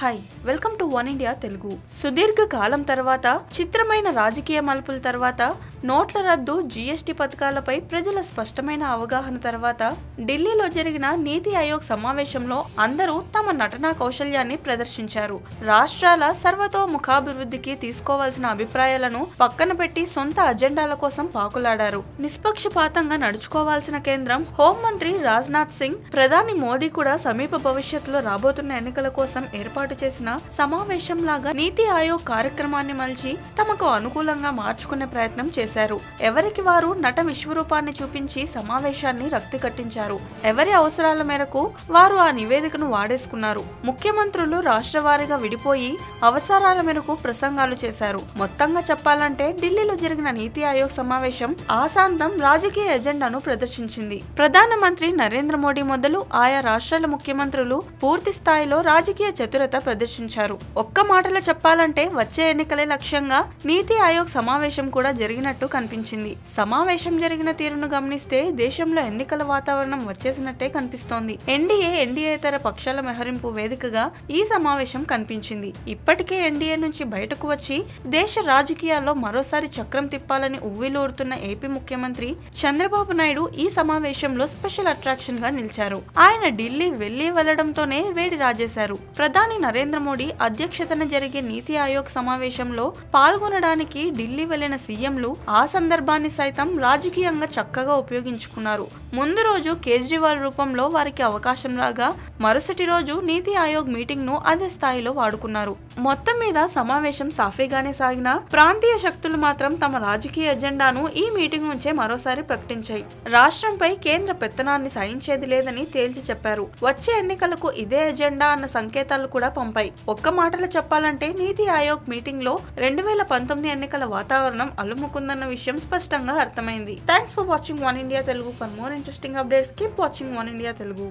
Hi welcome to one India Telugu సుదీర్ఘ కాలం తర్వాత చిత్రమైన రాజకీయ మలుపుల తర్వాత నోట్ల రద్దు జీఎస్టీ పథకాలపై ప్రజల స్పష్టమైన అవగాహన తర్వాత ఢిల్లీలో జరిగిన నీతి ఆయోగ్ సమావేశంలో అందరూ తమ నటనా కౌశల్యాన్ని ప్రదర్శించారు. రాష్ట్రాల సర్వతోముఖాభివృద్ధికి తీసుకోవాల్సిన అభిప్రాయాలను పక్కన పెట్టి సొంత అజెండాల కోసం పాకులాడారు. నిష్పక్షపాతంగా నడుచుకోవాల్సిన కేంద్రం హోంమంత్రి రాజ్నాథ్ సింగ్ ప్రధాని మోదీ కూడా సమీప భవిష్యత్తులో రాబోతున్న ఎన్నికల కోసం ఏర్పాటు చేసిన సమావేశం లాగా నీతి ఆయోగ్ కార్యక్రమాన్ని మలిచి తమకు అనుకూలంగా మార్చుకునే ప్రయత్నం చేశారు. ఎవరికి వారు నట విశ్వరూపాన్ని చూపించి సమావేశాన్ని రక్తి కట్టించారు. ఎవరి అవసరాల మేరకు వారు ఆ నివేదికను వాడేసుకున్నారు. ముఖ్యమంత్రులు రాష్ట్ర వారీగా విడిపోయి అవసరాల మేరకు ప్రసంగాలు చేశారు. మొత్తంగా చెప్పాలంటే ఢిల్లీలో జరిగిన నీతి ఆయోగ్ సమావేశం ఆశాంతం రాజకీయ ఎజెండాను ప్రదర్శించింది. ప్రధానమంత్రి నరేంద్ర మోడీ మొదలు ఆయా రాష్ట్రాల ముఖ్యమంత్రులు పూర్తి స్థాయిలో రాజకీయ చతురత ప్రదర్శించారు. ఒక్క మాటలో చెప్పాలంటే వచ్చే ఎన్నికలే లక్ష్యంగా నీతి ఆయోగ్ సమావేశం కూడా జరిగినట్టు కనిపించింది. సమావేశం జరిగిన తీరును గమనిస్తే దేశంలో ఎన్నికల వాతావరణం వచ్చేసినట్టే కనిపిస్తోంది. ఎన్డీఏ ఎన్డీఏతర పక్షాల మెహరింపు వేదికగా ఈ సమావేశం కనిపించింది. ఇప్పటికే ఎన్డీఏ నుంచి బయటకు వచ్చి దేశ రాజకీయాల్లో మరోసారి చక్రం తిప్పాలని ఉవ్విలూరుతున్న ఏపీ ముఖ్యమంత్రి చంద్రబాబు నాయుడు ఈ సమావేశంలో స్పెషల్ అట్రాక్షన్గా నిలిచారు. ఆయన ఢిల్లీ వెళ్ళి వెళ్ళడంతోనే వేడి రాజేశారు. ప్రధాని నరేంద్ర మోడీ అధ్యక్షతన జరిగే నీతి ఆయోగ్ సమావేశంలో పాల్గొనడానికి ఢిల్లీ వెళ్ళిన సీఎంలు ఆ సందర్భాన్ని సైతం రాజకీయంగా చక్కగా ఉపయోగించుకున్నారు. ముందు రోజు కేజ్రీవాల్ రూపంలో వారికి అవకాశం రాగా మరుసటి రోజు నీతి ఆయోగ్ మీటింగ్ను అదే స్థాయిలో వాడుకున్నారు. మొత్తం మీద సమావేశం సాఫీగానే సాగినా ప్రాంతీయ శక్తులు మాత్రం తమ రాజకీయ ఎజెండాను ఈ మీటింగ్ నుంచే మరోసారి ప్రకటించాయి. రాష్ట్రంపై కేంద్ర పెత్తనాన్ని సహించేది లేదని తేల్చి చెప్పారు. వచ్చే ఎన్నికలకు ఇదే ఎజెండా అన్న సంకేతాలు కూడా పంపాయి. ఒక్క మాటలో చెప్పాలంటే నీతి ఆయోగ్ మీటింగ్లో రెండు వేల పంతొమ్మిది ఎన్నికల వాతావరణం అలుముకుందన్న విషయం స్పష్టంగా అర్థమైంది. Thanks for watching one India Telugu. For more interesting updates keep watching one India Telugu.